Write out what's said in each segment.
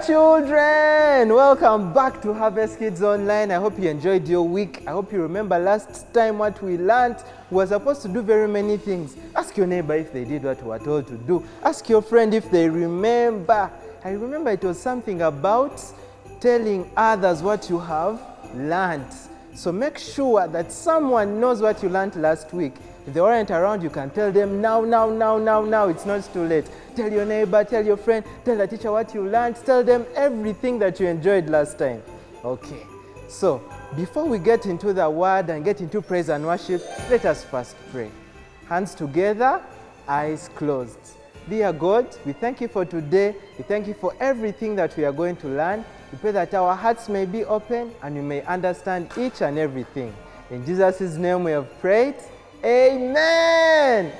children! Welcome back to Harvest Kids Online. I hope you enjoyed your week. I hope you remember last time what we learned. We were supposed to do very many things. Ask your neighbor if they did what we were told to do. Ask your friend if they remember. I remember it was something about telling others what you have learned. So make sure that someone knows what you learned last week. If they weren't around, you can tell them now, now, now, now, now. It's not too late. Tell your neighbor, tell your friend, tell the teacher what you learned. Tell them everything that you enjoyed last time. Okay. So before we get into the word and get into praise and worship, let us first pray. Hands together, eyes closed. Dear God, we thank you for today. We thank you for everything that we are going to learn. We pray that our hearts may be open and we may understand each and everything. In Jesus' name we have prayed. Amen.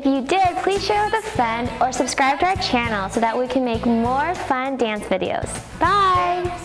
If you did, please share with a friend or subscribe to our channel so that we can make more fun dance videos. Bye!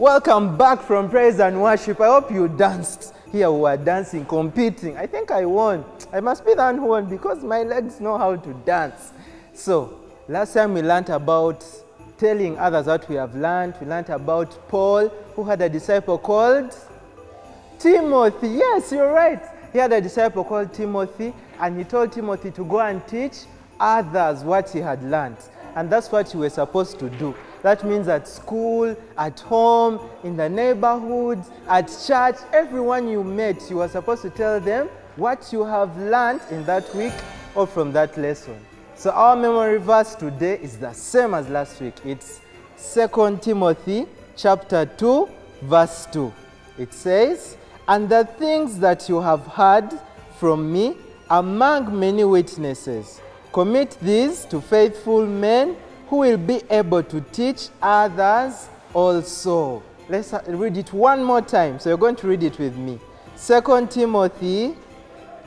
Welcome back from praise and worship. I hope you danced. Here we are dancing, competing. I think I won. I must be the one who won because my legs know how to dance. So, last time we learned about telling others what we have learned. We learned about Paul, who had a disciple called Timothy. Yes, you're right. He had a disciple called Timothy, and he told Timothy to go and teach others what he had learned. And that's what you were supposed to do. That means at school, at home, in the neighborhood, at church, everyone you met, you were supposed to tell them what you have learned in that week or from that lesson. So our memory verse today is the same as last week. It's 2 Timothy chapter 2 verse 2. It says, "And the things that you have heard from me among many witnesses, commit these to faithful men who will be able to teach others also." Let's read it one more time. So you're going to read it with me. 2 Timothy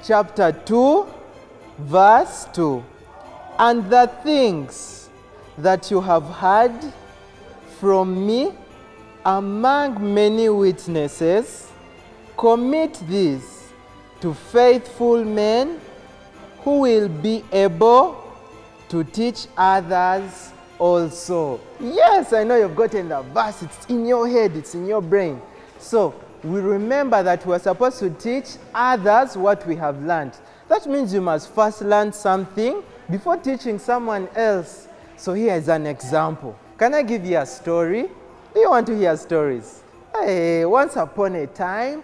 chapter 2 verse 2 and the things that you have heard from me among many witnesses, commit this to faithful men who will be able to teach others also. Yes, I know you've gotten the verse. It's in your head, it's in your brain. So we remember that we're supposed to teach others what we have learned. That means you must first learn something before teaching someone else. So here is an example. Can I give you a story? Do you want to hear stories? Hey, once upon a time,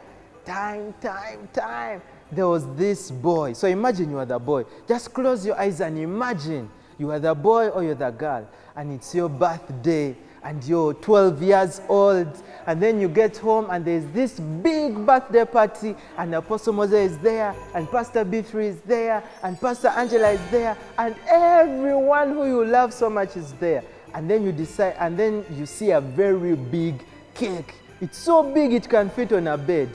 time, time, time, there was this boy. So imagine you are the boy. Just close your eyes and imagine you are the boy or you're the girl, and it's your birthday, and you're 12 years old, and then you get home and there's this big birthday party, and Apostle Moses is there, and Pastor B3 is there, and Pastor Angela is there, and everyone who you love so much is there. And then you decide, and then you see a very big cake. It's so big it can fit on a bed.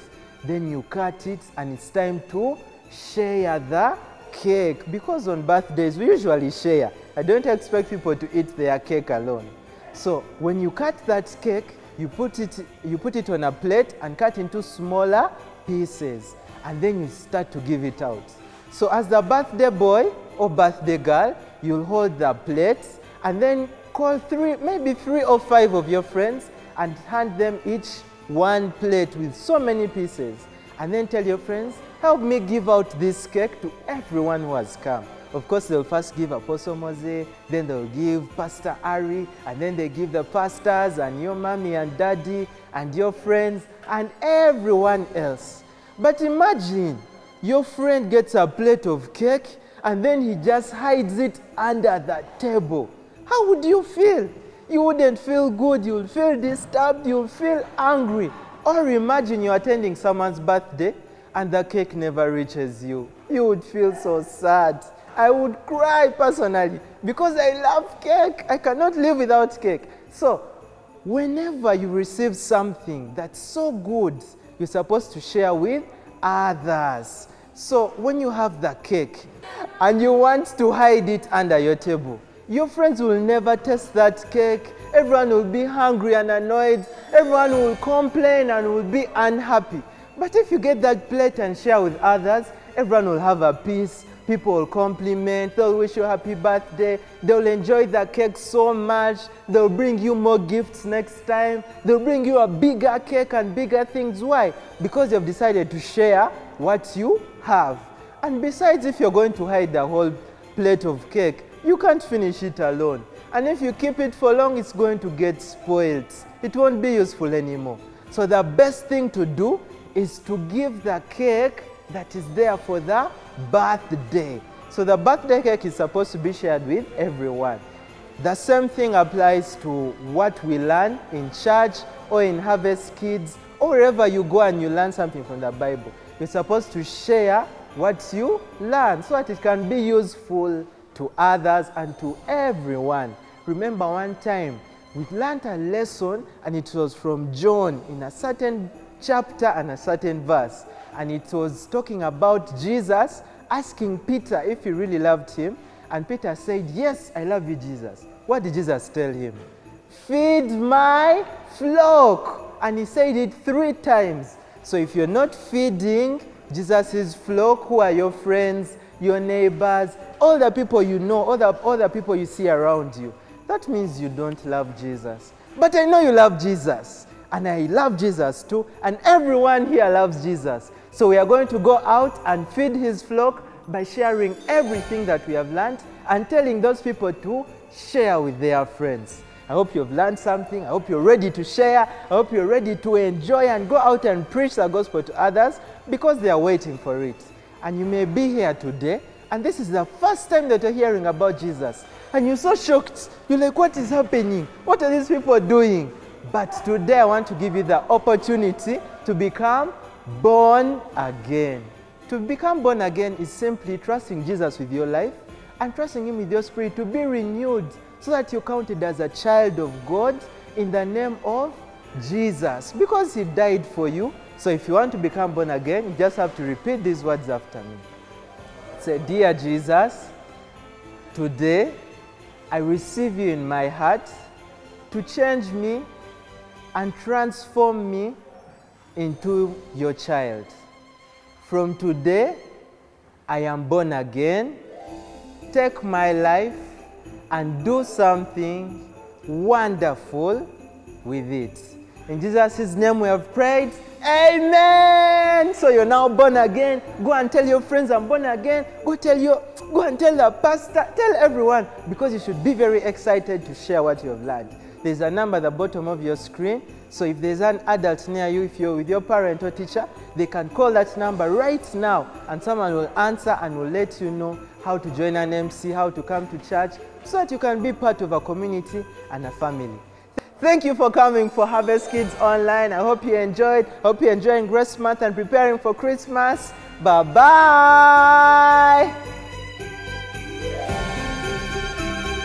Then you cut it, and it's time to share the cake. Because on birthdays, we usually share. I don't expect people to eat their cake alone. So when you cut that cake, you put it, you put it on a plate and cut into smaller pieces. And then you start to give it out. So as the birthday boy or birthday girl, you'll hold the plates and then call three, maybe three or five of your friends and hand them each one plate with so many pieces. And then tell your friends, help me give out this cake to everyone who has come. Of course, they'll first give Apostle Mose, then they'll give Pastor Ari, and then they give the pastors and your mommy and daddy and your friends and everyone else. But imagine your friend gets a plate of cake and then he just hides it under the table. How would you feel? You wouldn't feel good, you'll feel disturbed, you'll feel angry. Or imagine you're attending someone's birthday and the cake never reaches you. You would feel so sad. I would cry personally because I love cake. I cannot live without cake. So, whenever you receive something that's so good, you're supposed to share with others. So, when you have the cake and you want to hide it under your table, your friends will never taste that cake. Everyone will be hungry and annoyed. Everyone will complain and will be unhappy. But if you get that plate and share with others, everyone will have a piece People will compliment, they'll wish you a happy birthday, they'll enjoy the cake so much, they'll bring you more gifts next time, they'll bring you a bigger cake and bigger things. Why? Because you've decided to share what you have. And besides, if you're going to hide the whole plate of cake, you can't finish it alone. And if you keep it for long, it's going to get spoiled. It won't be useful anymore. So the best thing to do is to give the cake that is there for the birthday. So the birthday cake is supposed to be shared with everyone. The same thing applies to what we learn in church or in Harvest Kids or wherever you go and you learn something from the Bible. You're supposed to share what you learn so that it can be useful to others and to everyone. Remember one time we learned a lesson and it was from John in a certain chapter and a certain verse. and it was talking about Jesus asking Peter if he really loved him. And Peter said, Yes, I love you, Jesus. What did Jesus tell him? Feed my flock. And he said it three times. So if you're not feeding Jesus' flock, who are your friends, your neighbors, all the people you know, all the, all the people you see around you, that means you don't love Jesus. But I know you love Jesus. And I love Jesus too. And everyone here loves Jesus. So we are going to go out and feed his flock by sharing everything that we have learned and telling those people to share with their friends. I hope you've learned something. I hope you're ready to share. I hope you're ready to enjoy and go out and preach the gospel to others because they are waiting for it. And you may be here today, and this is the first time that you're hearing about Jesus. And you're so shocked. You're like, what is happening? What are these people doing? But today I want to give you the opportunity to become born again. To become born again is simply trusting Jesus with your life and trusting Him with your spirit to be renewed so that you're counted as a child of God in the name of Jesus because He died for you. So if you want to become born again, you just have to repeat these words after me. Say, Dear Jesus, today I receive you in my heart to change me and transform me into your child. From today, I am born again. Take my life and do something wonderful with it. In Jesus' name we have prayed. Amen. So you're now born again. Go and tell your friends I'm born again. Go tell your go and tell the pastor, tell everyone because you should be very excited to share what you have learned. There's a number at the bottom of your screen. So if there's an adult near you, if you're with your parent or teacher, they can call that number right now and someone will answer and will let you know how to join an MC, how to come to church, so that you can be part of a community and a family. Thank you for coming for Harvest Kids Online. I hope you enjoyed. Hope you're enjoying Grace Month and preparing for Christmas. Bye bye.